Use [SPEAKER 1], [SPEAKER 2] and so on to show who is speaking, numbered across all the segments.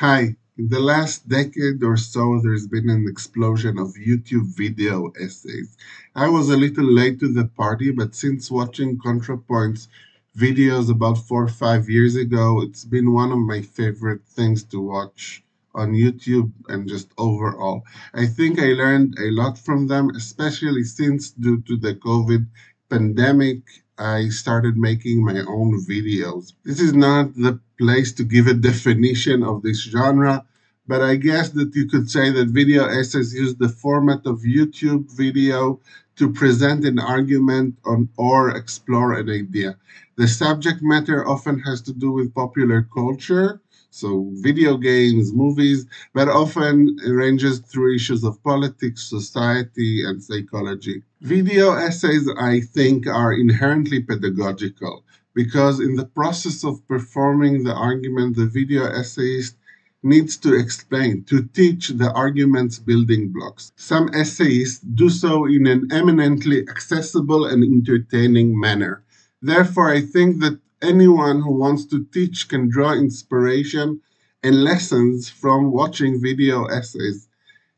[SPEAKER 1] Hi. In the last decade or so, there's been an explosion of YouTube video essays. I was a little late to the party, but since watching ContraPoint's videos about four or five years ago, it's been one of my favorite things to watch on YouTube and just overall. I think I learned a lot from them, especially since, due to the COVID pandemic, I started making my own videos. This is not the place to give a definition of this genre, but I guess that you could say that video essays use the format of YouTube video to present an argument on or explore an idea. The subject matter often has to do with popular culture, so video games, movies, but often ranges through issues of politics, society, and psychology. Video essays, I think, are inherently pedagogical because in the process of performing the argument, the video essayist needs to explain, to teach the argument's building blocks. Some essayists do so in an eminently accessible and entertaining manner. Therefore, I think that anyone who wants to teach can draw inspiration and lessons from watching video essays.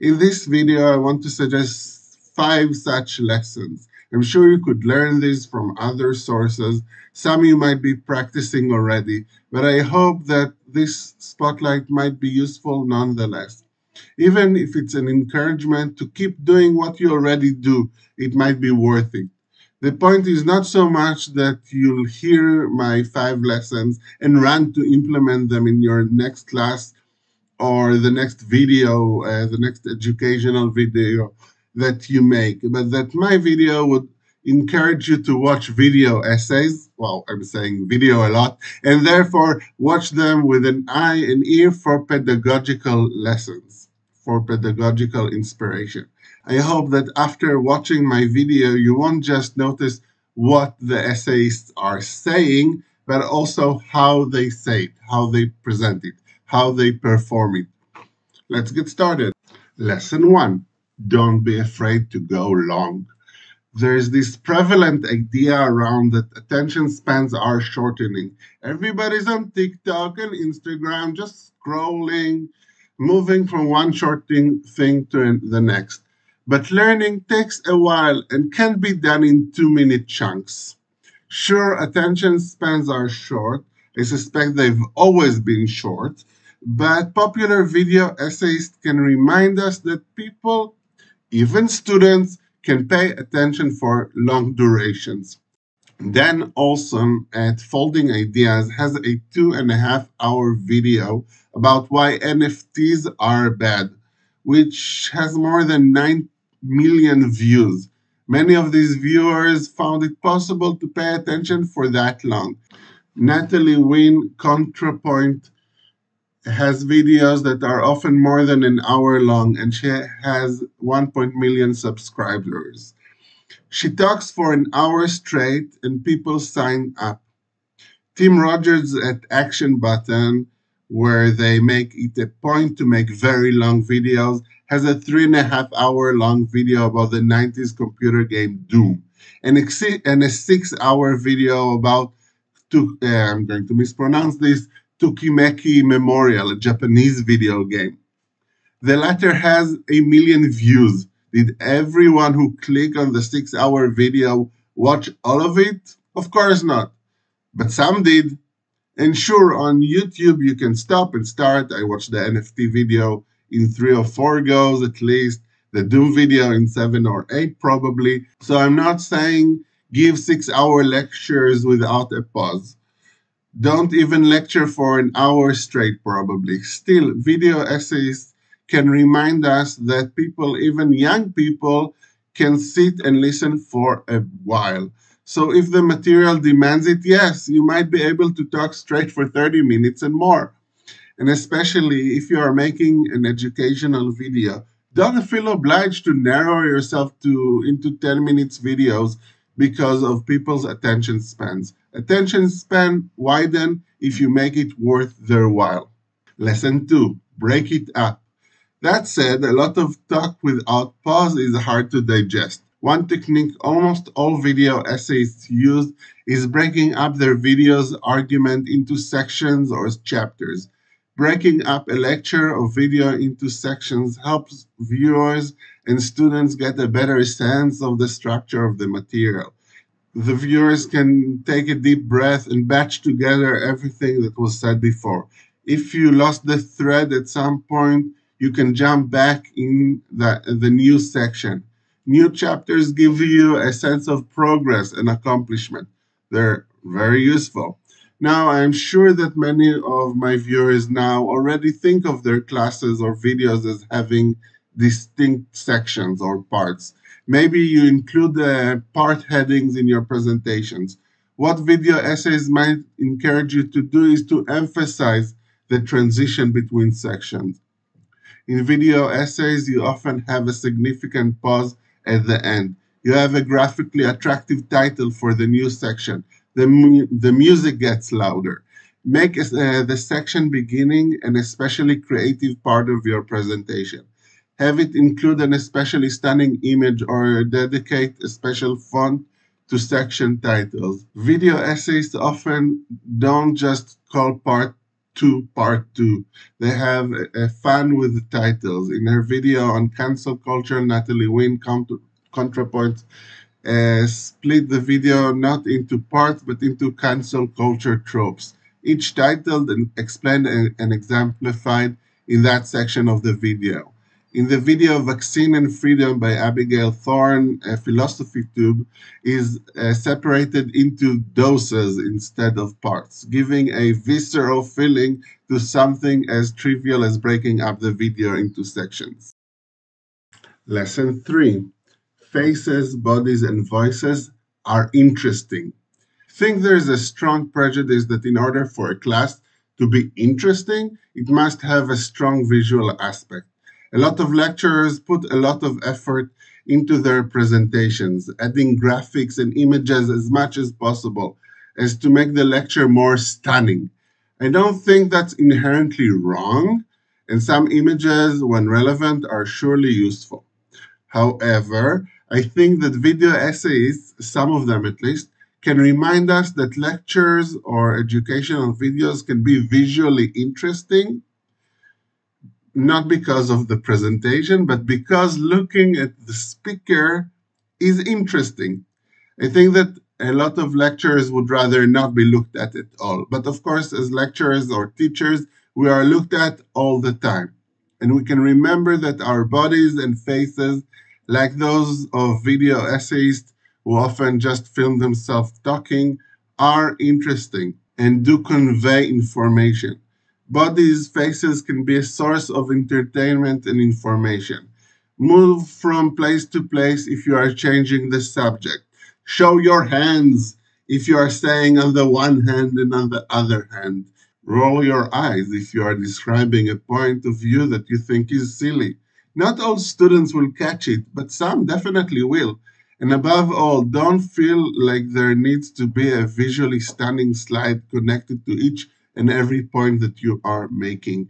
[SPEAKER 1] In this video, I want to suggest five such lessons. I'm sure you could learn this from other sources. Some you might be practicing already, but I hope that this spotlight might be useful nonetheless. Even if it's an encouragement to keep doing what you already do, it might be worth it. The point is not so much that you'll hear my five lessons and run to implement them in your next class or the next video, uh, the next educational video that you make, but that my video would encourage you to watch video essays. Well, I'm saying video a lot, and therefore watch them with an eye and ear for pedagogical lessons, for pedagogical inspiration. I hope that after watching my video, you won't just notice what the essayists are saying, but also how they say it, how they present it, how they perform it. Let's get started. Lesson one Don't be afraid to go long. There's this prevalent idea around that attention spans are shortening. Everybody's on TikTok and Instagram, just scrolling, moving from one short thing, thing to the next. But learning takes a while and can't be done in two minute chunks. Sure, attention spans are short. I suspect they've always been short. But popular video essayists can remind us that people, even students, can pay attention for long durations. Dan Olson at Folding Ideas has a two and a half hour video about why NFTs are bad, which has more than 9 million views. Many of these viewers found it possible to pay attention for that long. Natalie Wynn ContraPoint has videos that are often more than an hour long and she has 1. million subscribers. She talks for an hour straight and people sign up. Tim Rogers at Action Button, where they make it a point to make very long videos, has a three and a half hour long video about the 90s computer game Doom, and a, and a six hour video about, to, uh, I'm going to mispronounce this, Tokimeki Memorial, a Japanese video game. The latter has a million views. Did everyone who clicked on the six hour video watch all of it? Of course not. But some did. And sure, on YouTube, you can stop and start. I watched the NFT video in three or four goes at least, the Doom video in seven or eight probably. So I'm not saying give six hour lectures without a pause. Don't even lecture for an hour straight probably. Still, video essays can remind us that people, even young people, can sit and listen for a while. So if the material demands it, yes, you might be able to talk straight for 30 minutes and more and especially if you are making an educational video, don't feel obliged to narrow yourself to into 10 minutes videos because of people's attention spans. Attention span widen if you make it worth their while. Lesson 2. Break it up. That said, a lot of talk without pause is hard to digest. One technique almost all video essayists use is breaking up their video's argument into sections or chapters. Breaking up a lecture or video into sections helps viewers and students get a better sense of the structure of the material. The viewers can take a deep breath and batch together everything that was said before. If you lost the thread at some point, you can jump back in the, the new section. New chapters give you a sense of progress and accomplishment. They're very useful. Now, I'm sure that many of my viewers now already think of their classes or videos as having distinct sections or parts. Maybe you include the part headings in your presentations. What video essays might encourage you to do is to emphasize the transition between sections. In video essays, you often have a significant pause at the end. You have a graphically attractive title for the new section. The, mu the music gets louder. Make uh, the section beginning an especially creative part of your presentation. Have it include an especially stunning image or dedicate a special font to section titles. Video essays often don't just call part two part two. They have a, a fun with the titles. In her video on cancel culture, Natalie Wynn counter, ContraPoints uh, split the video not into parts but into cancel culture tropes, each titled and explained and, and exemplified in that section of the video. In the video Vaccine and Freedom by Abigail Thorn, a philosophy tube is uh, separated into doses instead of parts, giving a visceral feeling to something as trivial as breaking up the video into sections. Lesson 3 Faces, Bodies, and Voices are interesting. I think there's a strong prejudice that in order for a class to be interesting, it must have a strong visual aspect. A lot of lecturers put a lot of effort into their presentations, adding graphics and images as much as possible as to make the lecture more stunning. I don't think that's inherently wrong, and some images, when relevant, are surely useful. However, I think that video essays, some of them at least, can remind us that lectures or educational videos can be visually interesting not because of the presentation, but because looking at the speaker is interesting. I think that a lot of lecturers would rather not be looked at at all. But of course, as lecturers or teachers, we are looked at all the time. And we can remember that our bodies and faces, like those of video essayists who often just film themselves talking, are interesting and do convey information. Bodies, faces can be a source of entertainment and information. Move from place to place if you are changing the subject. Show your hands if you are saying on the one hand and on the other hand. Roll your eyes if you are describing a point of view that you think is silly. Not all students will catch it, but some definitely will. And above all, don't feel like there needs to be a visually stunning slide connected to each and every point that you are making.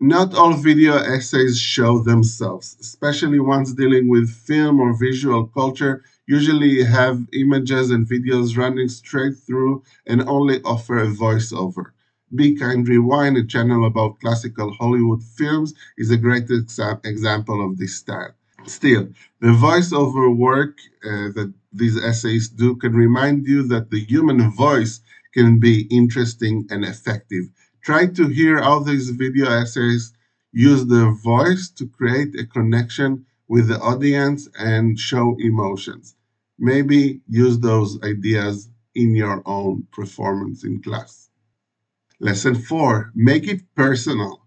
[SPEAKER 1] Not all video essays show themselves, especially ones dealing with film or visual culture, usually have images and videos running straight through and only offer a voiceover. Be Kind Rewind, a channel about classical Hollywood films, is a great exa example of this style. Still, the voiceover work uh, that these essays do can remind you that the human voice can be interesting and effective. Try to hear how these video essays use their voice to create a connection with the audience and show emotions. Maybe use those ideas in your own performance in class. Lesson four, make it personal.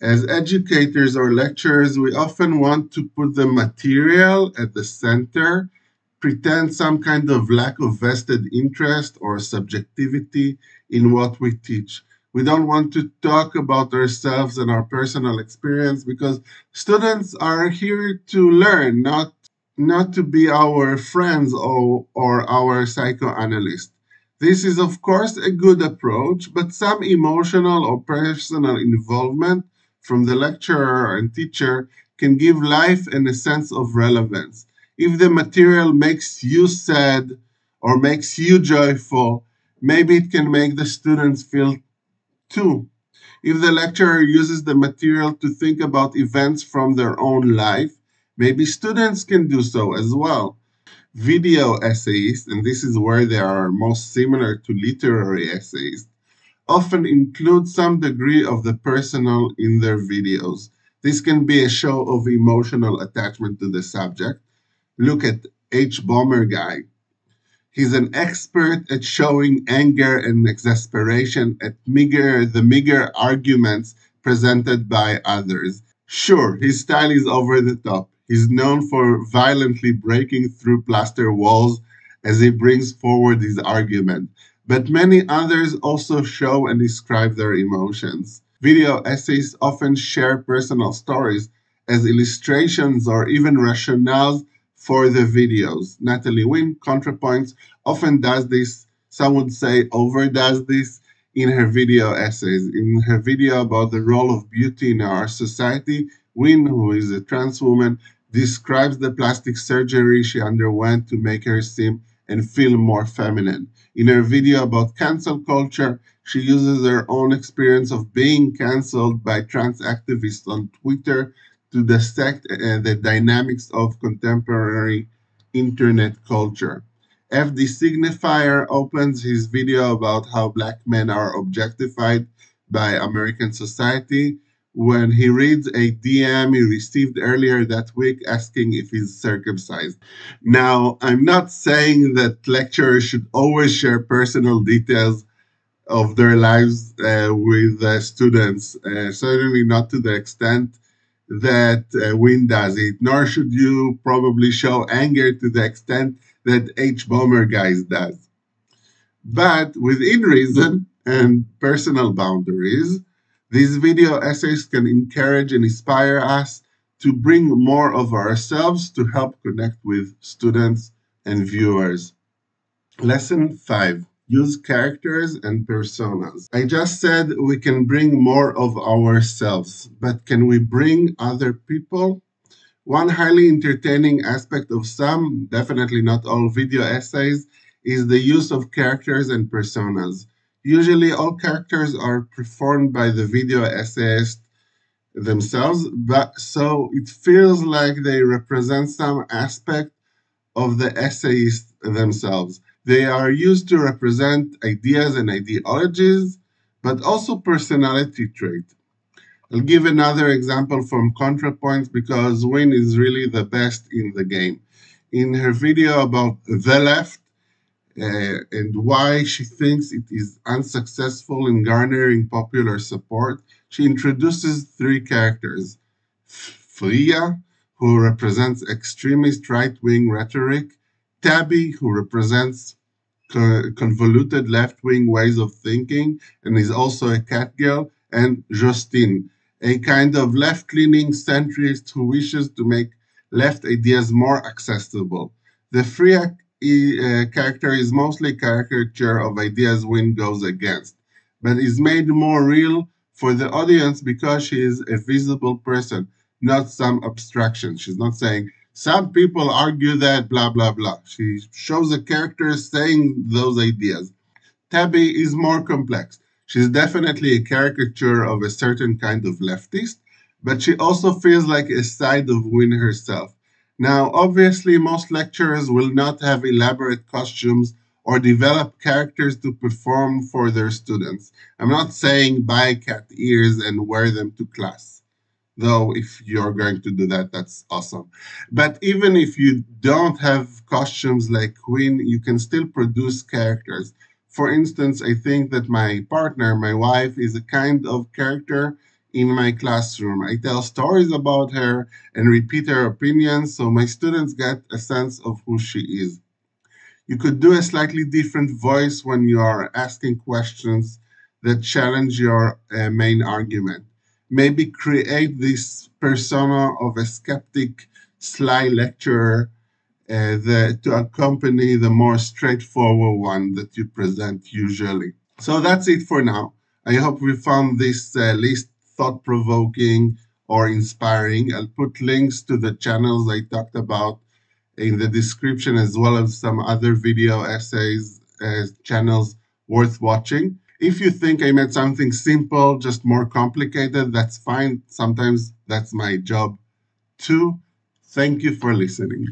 [SPEAKER 1] As educators or lecturers, we often want to put the material at the center pretend some kind of lack of vested interest or subjectivity in what we teach. We don't want to talk about ourselves and our personal experience because students are here to learn, not not to be our friends or, or our psychoanalyst. This is, of course, a good approach, but some emotional or personal involvement from the lecturer and teacher can give life and a sense of relevance if the material makes you sad or makes you joyful, maybe it can make the students feel too. If the lecturer uses the material to think about events from their own life, maybe students can do so as well. Video essayists, and this is where they are most similar to literary essayists, often include some degree of the personal in their videos. This can be a show of emotional attachment to the subject. Look at hbomberguy. He's an expert at showing anger and exasperation at meager, the meager arguments presented by others. Sure, his style is over the top. He's known for violently breaking through plaster walls as he brings forward his argument. But many others also show and describe their emotions. Video essays often share personal stories as illustrations or even rationales for the videos. Natalie Wynn, ContraPoints, often does this, some would say overdoes this in her video essays. In her video about the role of beauty in our society, Wynn, who is a trans woman, describes the plastic surgery she underwent to make her seem and feel more feminine. In her video about cancel culture, she uses her own experience of being canceled by trans activists on Twitter to dissect uh, the dynamics of contemporary internet culture. FD Signifier opens his video about how black men are objectified by American society when he reads a DM he received earlier that week asking if he's circumcised. Now, I'm not saying that lecturers should always share personal details of their lives uh, with uh, students, uh, certainly not to the extent that uh, Wynn does it, nor should you probably show anger to the extent that hbomberguy does. But within reason and personal boundaries, these video essays can encourage and inspire us to bring more of ourselves to help connect with students and viewers. Lesson 5 use characters and personas. I just said we can bring more of ourselves, but can we bring other people? One highly entertaining aspect of some, definitely not all video essays, is the use of characters and personas. Usually all characters are performed by the video essayist themselves, but so it feels like they represent some aspect of the essayists themselves. They are used to represent ideas and ideologies, but also personality traits. I'll give another example from ContraPoints because Wynn is really the best in the game. In her video about the left uh, and why she thinks it is unsuccessful in garnering popular support, she introduces three characters. Freya, who represents extremist right wing rhetoric, Tabby, who represents convoluted left wing ways of thinking and is also a cat girl, and Justine, a kind of left leaning centrist who wishes to make left ideas more accessible. The uh, Uh, character is mostly caricature of ideas Wynn goes against, but is made more real for the audience because she is a visible person, not some abstraction. She's not saying, some people argue that blah, blah, blah. She shows a character saying those ideas. Tabby is more complex. She's definitely a caricature of a certain kind of leftist, but she also feels like a side of Wynn herself. Now, obviously, most lecturers will not have elaborate costumes or develop characters to perform for their students. I'm not saying buy cat ears and wear them to class. Though if you're going to do that that's awesome. But even if you don't have costumes like Wynn you can still produce characters. For instance i think that my partner my wife is a kind of character in my classroom i tell stories about her and repeat her opinions so my students get a sense of who she is you could do a slightly different voice when you are asking questions that challenge your uh, main argument maybe create this persona of a skeptic, sly lecturer uh, the, to accompany the more straightforward one that you present usually. So that's it for now. I hope we found this uh, list thought provoking or inspiring. I'll put links to the channels I talked about in the description as well as some other video essays uh, channels worth watching. If you think I made something simple, just more complicated, that's fine. Sometimes that's my job too. Thank you for listening.